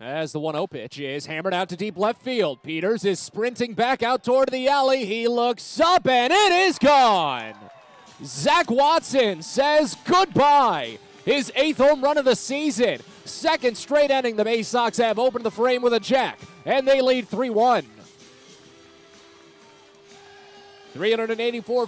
As the 1 0 pitch is hammered out to deep left field. Peters is sprinting back out toward the alley. He looks up and it is gone. Zach Watson says goodbye. His eighth home run of the season. Second straight ending the Bay Sox have opened the frame with a jack, and they lead 3 1. 384